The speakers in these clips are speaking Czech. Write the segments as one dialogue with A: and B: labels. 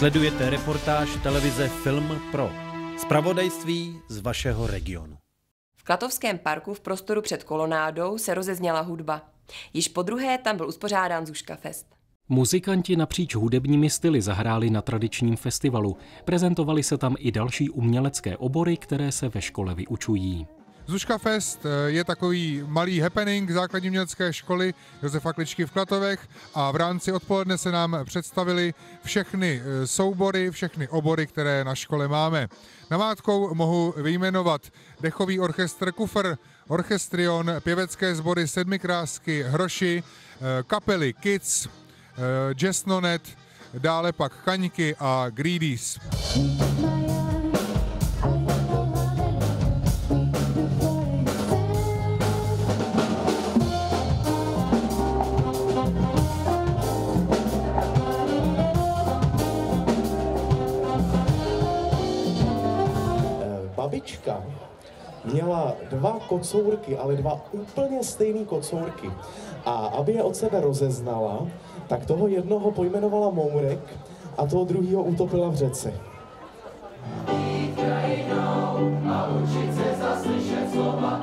A: Sledujete reportáž televize Film Pro. Spravodajství z vašeho regionu.
B: V Klatovském parku v prostoru před kolonádou se rozezněla hudba. Již po druhé tam byl uspořádán Zuška Fest.
C: Muzikanti napříč hudebními styly zahráli na tradičním festivalu. Prezentovali se tam i další umělecké obory, které se ve škole vyučují.
D: Zuška Fest eh, je takový malý happening základní mělecké školy Josefa Kličky v Klatovech a v rámci odpoledne se nám představili všechny eh, soubory, všechny obory, které na škole máme. Namátkou mohu vyjmenovat dechový orchestr Kufr, orchestrion, pěvecké sbory Sedmikrásky, Hroši, eh, kapely Kids, Jazznonet, dále pak Kaňky a Greedies.
E: Babička měla dva kocourky, ale dva úplně stejné kocourky. A aby je od sebe rozeznala, tak toho jednoho pojmenovala Mourek a toho druhého utopila v řece. a učit se zaslyšet slova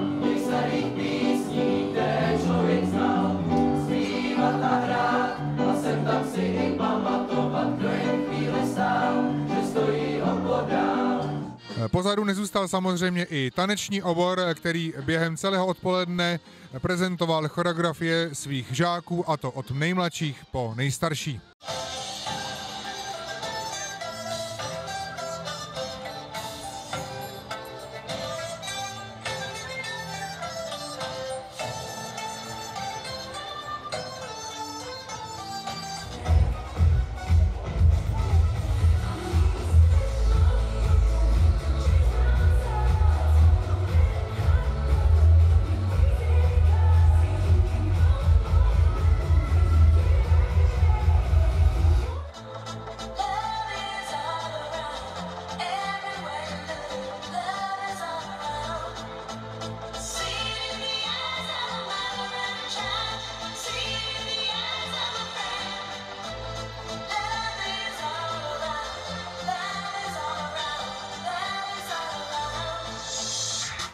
D: Pozadu nezůstal samozřejmě i taneční obor, který během celého odpoledne prezentoval choreografie svých žáků, a to od nejmladších po nejstarší.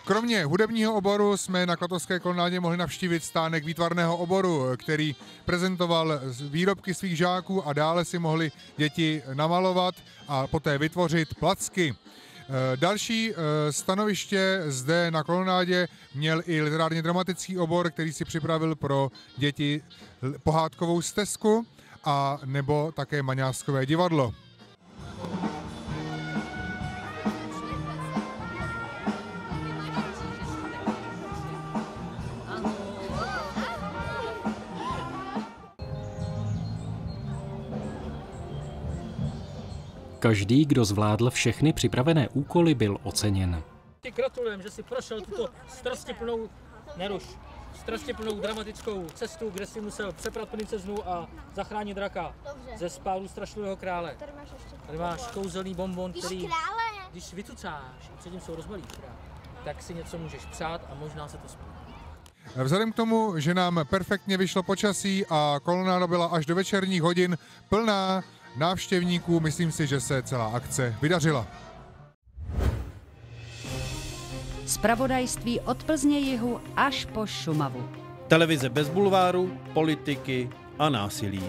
D: Kromě hudebního oboru jsme na Klatovské kolonádě mohli navštívit stánek výtvarného oboru, který prezentoval výrobky svých žáků a dále si mohli děti namalovat a poté vytvořit placky. E, další e, stanoviště zde na kolonádě měl i literárně dramatický obor, který si připravil pro děti pohádkovou stezku a nebo také maňáskové divadlo.
C: Každý, kdo zvládl všechny připravené úkoly, byl oceněn.
F: Ti gratulujem, že si prošel tuto strastiplnou, neruš, strastiplnou dramatickou cestu, kde si musel přeprat princeznu a zachránit draka
G: Dobře.
F: ze spádu strašlivého krále.
G: Tady máš ještě.
F: Tady máš kouzelný bonbon, který,
G: krále.
F: když vycucáš a předtím se ho rozbalíš, tak si něco můžeš přát a možná se to splní.
D: Vzhledem k tomu, že nám perfektně vyšlo počasí a kolonáda byla až do večerních hodin plná návštěvníků, myslím si, že se celá akce vydařila.
H: Spravodajství od Plzně jihu až po Šumavu.
A: Televize bez bulváru, politiky a násilí.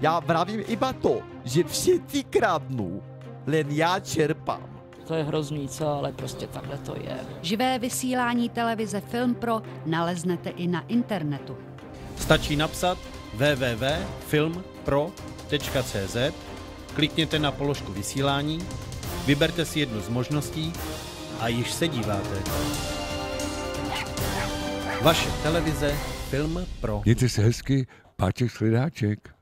I: Já vravím iba to, že všichni kradnou, len já čerpám.
J: To je hrozný, co, ale prostě takhle to je.
H: Živé vysílání televize Film Pro naleznete i na internetu.
A: Stačí napsat www.filmpro.cz, klikněte na položku vysílání, vyberte si jednu z možností a již se díváte. Vaše televize Film Pro.
K: Mějte se hezky, Páček Slidáček.